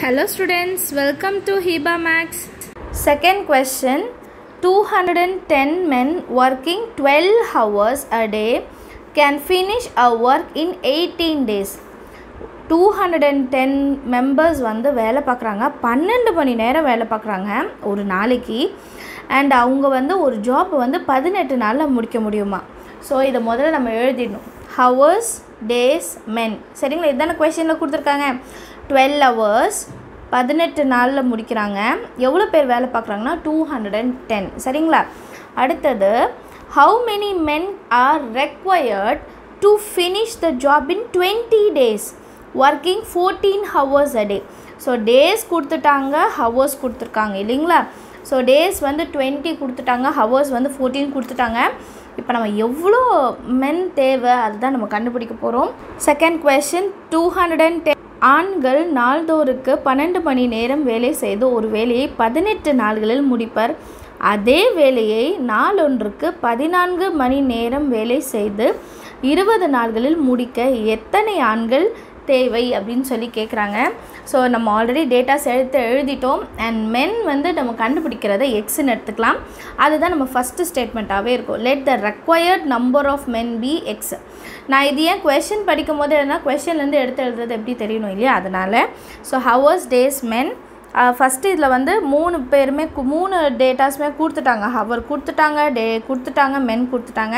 Hello students, welcome to Hiba Max. Second question. 210 men working 12 hours a day can finish a work in 18 days. 210 members வந்து வேலை பார்க்குறாங்க. பன்னெண்டு மணி நேரம் வேலை பார்க்குறாங்க ஒரு நாளைக்கு. அண்ட் அவங்க வந்து ஒரு ஜாப் வந்து பதினெட்டு நாளில் முடிக்க முடியுமா? ஸோ இதை முதல்ல நம்ம எழுதிடணும். ஹவர்ஸ் டேஸ் மென் சரிங்களா? இதுதானே கொஷனில் கொடுத்துருக்காங்க. டுவெல் ஹவர்ஸ் பதினெட்டு நாளில் முடிக்கிறாங்க. எவ்வளோ பேர் வேலை பார்க்குறாங்கன்னா? டூ ஹண்ட்ரட் அண்ட் டென் சரிங்களா? அடுத்தது how many men are required to finish the job in twenty days working fourteen hours a day so days கொடுத்துட்டாங்க ஹவர்ஸ் கொடுத்துருக்காங்க இல்லைங்களா? ஸோ டேஸ் வந்து டுவெண்ட்டி கொடுத்துட்டாங்க ஹவர்ஸ் வந்து ஃபோர்டீன் கொடுத்துட்டாங்க. இப்போ நம்ம எவ்வளோ மென் தேவை? அதுதான் நம்ம கண்டுபிடிக்க போகிறோம் second question two hundred and ten ஆண்கள் நாள்தோறுக்கு பன்னெண்டு மணி நேரம் வேலை செய்து ஒரு வேலையை பதினெட்டு நாள்களில் முடிப்பர். அதே வேலையை நாளொன்றுக்கு பதினான்கு மணி நேரம் வேலை செய்து இருபது நாள்களில் முடிக்க எத்தனை ஆண்கள் தேவை அப்படின்னு சொல்லி கேட்குறாங்க ஸோ நம்ம ஆல்ரெடி டேட்டாஸ் எடுத்து எழுதிட்டோம். அண்ட் மென் வந்து நம்ம கண்டுபிடிக்கிறத எக்ஸ்ன்னு எடுத்துக்கலாம். அதுதான் நம்ம ஃபஸ்ட்டு ஸ்டேட்மெண்ட்டாகவே இருக்கும். Let the required number of men be x நான் இது ஏன் கொஷின் படிக்கும் போது என்ன கொஷின்லேருந்து எடுத்து எழுதுறது எப்படி தெரியணும் இல்லையா? அதனால். So hours days men first இதில் வந்து மூணு பேருமே கு- மூணு டேட்டாஸுமே கொடுத்துட்டாங்க. ஹவர் கொடுத்துட்டாங்க டே கொடுத்துட்டாங்க மென் கொடுத்துட்டாங்க.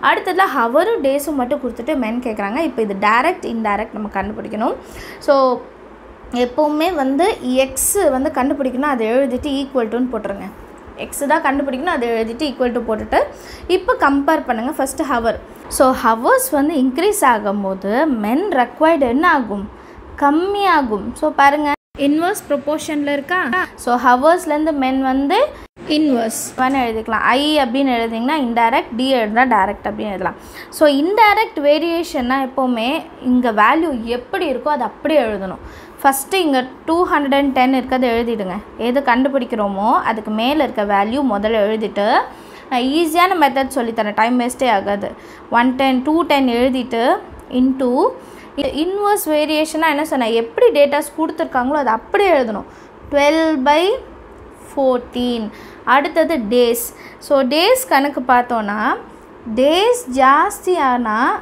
அடுத்ததில் ஹவரும் டேஸும் மட்டும் கொடுத்துட்டு மென் கேட்குறாங்க இப்போ இது டைரக்ட் இன்டைரக்ட் நம்ம கண்டுபிடிக்கணும். ஸோ எப்போவுமே வந்து எக்ஸ் வந்து கண்டுபிடிக்கணும் அதை எழுதிட்டு ஈக்குவல் டுன்னு போட்டுருங்க. எக்ஸ் தான் கண்டுபிடிக்கணும் அதை எழுதிட்டு ஈக்குவல் டு போட்டுட்டு இப்போ கம்பேர் பண்ணுங்கள் ஃபஸ்ட்டு ஹவர் ஸோ ஹவர்ஸ் வந்து இன்க்ரீஸ் ஆகும்போது மென் ரெக்வயர்டு என்ன ஆகும்? கம்மியாகும். ஸோ பாருங்கள் இன்வர்ஸ் proportionல இருக்கா? ஸோ ஹவர்ஸ்லேருந்து மென் வந்து இன்வர்ஸ் வேணும் எழுதிக்கலாம். ஐ அப்படின்னு எழுதிங்கன்னா இன்டைரக்ட் டி எழுதுனா டைரக்ட் அப்படின்னு எழுதலாம். ஸோ இன்டைரக்ட் வேரியேஷன்னா எப்போவுமே இங்கே வேல்யூ எப்படி இருக்கோ அது அப்படியே எழுதணும். ஃபஸ்ட்டு இங்கே டூ ஹண்ட்ரட் அண்ட் டென் இருக்கிறத எழுதிடுங்க. எது கண்டுபிடிக்கிறோமோ அதுக்கு மேலே இருக்க வேல்யூ முதல்ல எழுதிட்டு நான் ஈஸியான மெத்தட் சொல்லித்தரேன். டைம் வேஸ்ட்டே ஆகாது. ஒன் டென் டூ டென் எழுதிட்டு இன்டூ இன்வர்ஸ் வேரியேஷனாக என்ன சொன்னேன்? எப்படி டேட்டாஸ் கொடுத்துருக்காங்களோ அதை அப்படியே எழுதணும். டுவெல் பை ஃபோர்டீன் அடுத்தது டேஸ் ஸோ டேஸ் கணக்கு பார்த்தோன்னா டேஸ் ஜாஸ்தியானால்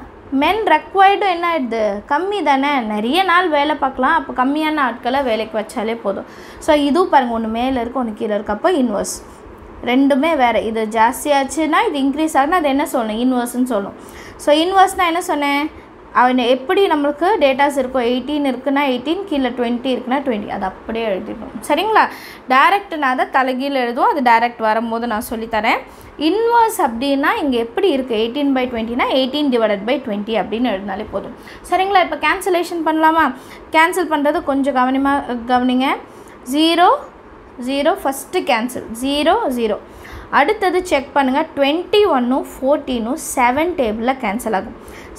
மென் ரெக்வயர்டும் என்ன ஆயிடுது? கம்மி தானே? நிறைய நாள் வேலை பார்க்கலாம். அப்போ கம்மியான ஆட்களை வேலைக்கு வச்சாலே போதும். ஸோ இதுவும் பாருங்கள் ஒன்று மேலே இருக்கு ஒன்று கீழே இருக்கு. அப்போ இன்வர்ஸ் ரெண்டுமே வேறு. இது ஜாஸ்தியாச்சுன்னா இது இன்க்ரீஸ் ஆகுனா அது என்ன சொல்லணும்? இன்வர்ஸ்னு சொல்லணும். ஸோ இன்வர்ஸ்னால் என்ன சொன்னேன்? அவன் எப்படி நம்மளுக்கு டேட்டாஸ் இருக்கும் எயிட்டீன் இருக்குன்னா எயிட்டீன் கீழே டுவெண்ட்டி இருக்குன்னா டுவெண்ட்டி அது அப்படியே எழுதிடணும். சரிங்களா? டேரக்ட் நான் அதை தலைகீழ் எழுதுவோம். அது டேரக்ட் வரும்போது நான் சொல்லித்தரேன். இன்வர்ஸ் அப்படின்னா இங்கே எப்படி இருக்குது எயிட்டீன் பை டுவெண்ட்டினா எயிட்டீன் டிவைடட் பை டுவெண்ட்டி அப்படின்னு எழுதினாலே போதும். சரிங்களா? இப்போ கேன்சலேஷன் பண்ணலாமா? கேன்சல் பண்ணுறது கொஞ்சம் கவனமாக கவனிங்க. Zero zero first cancel zero zero அடுத்தது செக் பண்ணுங்கள் டுவெண்ட்டி ஒன்னும் ஃபோர்டீனும் செவன் டேபிளில் கேன்சல் ஆகும்.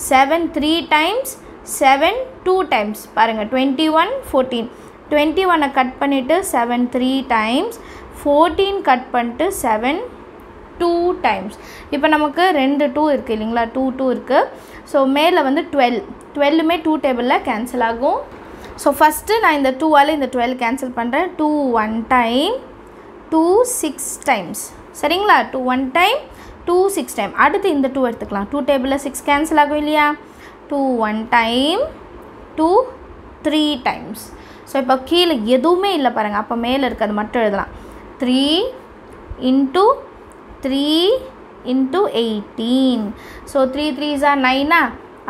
Seven three times seven two times பாருங்கள் டுவெண்ட்டி ஒன் ஃபோர்டீன் டுவெண்ட்டி ஒன்னை கட் பண்ணிவிட்டு seven three times fourteen cut பண்ணிட்டு செவன் டூ டைம்ஸ் இப்போ நமக்கு ரெண்டு டூ இருக்குது இல்லைங்களா? டூ டூ இருக்குது ஸோ மேலே வந்து டுவெல் டுவெல்லுமே டூ டேபிளில் கேன்சல் ஆகும். ஸோ ஃபஸ்ட்டு நான் இந்த டூவால் இந்த டுவெல் கேன்சல் பண்ணுறேன் two one time two six times சரிங்களா? Two one time two six time அடுத்து இந்த டூ எடுத்துக்கலாம். டூ டேபிளில் சிக்ஸ் கேன்சல் ஆகும் இல்லையா? Two one time two three times so இப்போ கீழே எதுவுமே இல்லை பாருங்கள் அப்போ மேலே இருக்கிறது மட்டும் எழுதலாம். Three into three into eighteen so three த்ரீஸா நைனா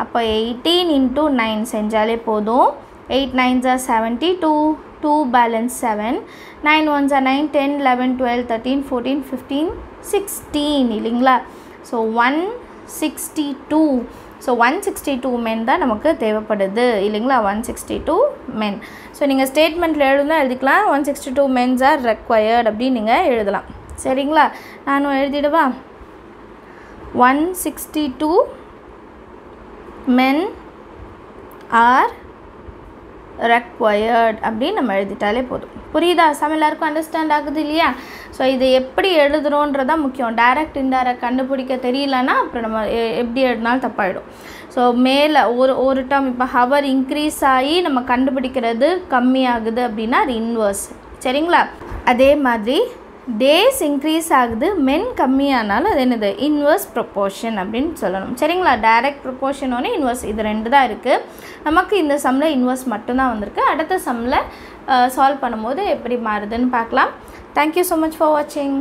அப்போ எயிட்டீன் இன்ட்டு நைன் செஞ்சாலே போதும். Eight நைன்ஸா seventy two two balance seven nine ஒன்ஸா nine ten eleven twelve thirteen fourteen fifteen sixteen இல்லைங்களா? So one sixty two so one sixty two men தான் நமக்கு தேவைப்படுது. இல்லைங்களா? One sixty two men so நீங்கள் ஸ்டேட்மெண்ட்டில் எழுதுனா எழுதிக்கலாம். One sixty two mens are required அப்படின்னு நீங்கள் எழுதலாம். சரிங்களா? நானும் எழுதிடவா? One sixty two men are required அப்படின்னு நம்ம எழுதிட்டாலே போதும். புரியுதா? சம் எல்லாருக்கும் அண்டர்ஸ்டாண்ட் ஆகுது இல்லையா? ஸோ இதை எப்படி எழுதுறோன்றதான் முக்கியம். டைரக்ட் இன்டைரக்ட் கண்டுபிடிக்க தெரியலன்னா அப்புறம் நம்ம எ- எப்படி எழுதினாலும் தப்பாயிடும். ஸோ மேலே ஒரு ஒரு டம் இப்போ ஹவர் இன்க்ரீஸ் ஆகி நம்ம கண்டுபிடிக்கிறது கம்மியாகுது அப்படின்னா அது இன்வர்ஸ் சரிங்களா? அதே மாதிரி டேஸ் இன்க்ரீஸ் ஆகுது மென் கம்மியானாலும் அது என்னது? இன்வர்ஸ் ப்ரொப்போர்ஷன் அப்படின்னு சொல்லணும். சரிங்களா? டைரக்ட் ப்ரொப்போர்ஷன் இன்வர்ஸ் இது ரெண்டு தான் இருக்குது நமக்கு இந்த சம்மில் இன்வர்ஸ் மட்டும்தான் வந்திருக்கு. அடுத்த சம்மில் சால்வ் பண்ணும்போது எப்படி மாறுதுன்னு பார்க்கலாம். தேங்க்யூ ஸோ மச் ஃபார் வாட்சிங்